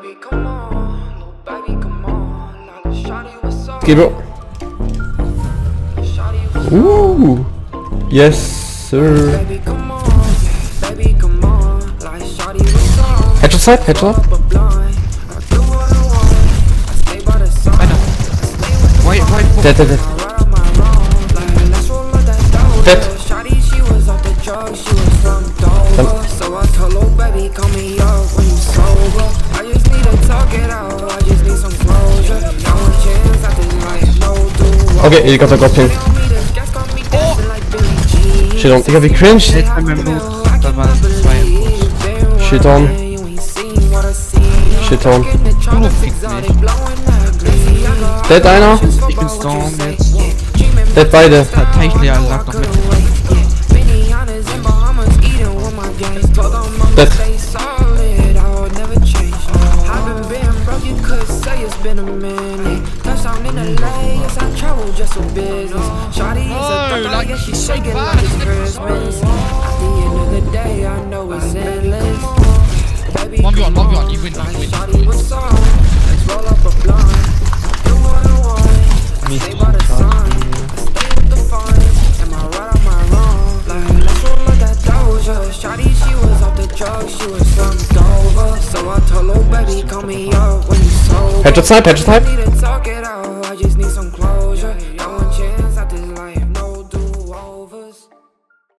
Baby, come on, little baby, come on. Now the shawty was up. Gabriel. Ooh. Yes, sir. Baby, come on, baby, come on. Like shawty was up. Headshot side, headshot. Up a blind. I do what I want. I stay by the Okay, you got a got him. Shit on. Digga, wie cringe. Jetzt bei meinem Loot. Da waren zwei im Boot. Shit on. Shit on. Du fick mich. Dead einer. Ich bin Storm jetzt. Dead beide. Der Teichleer lag noch mit. Dead. Been a minute. Touchdown in LA, yes I travel just for business. Shawty is a No, thug, like, yeah she she's shaking so like it's. Christmas. At the end of the day, I know it's endless. Baby, 1v1, on. you win, you win. Shawty, what's up? Let's roll up a blunt. Do what I want. I stay by the sun. I stay with the fun. Am I right? Am I wrong? Like, let's roll up that Doja. Shawty, she was off the drugs. She was from Dover. So I told her, baby, call me up when you sober. Headshot side, headshot side. Need to talk it out. I just need some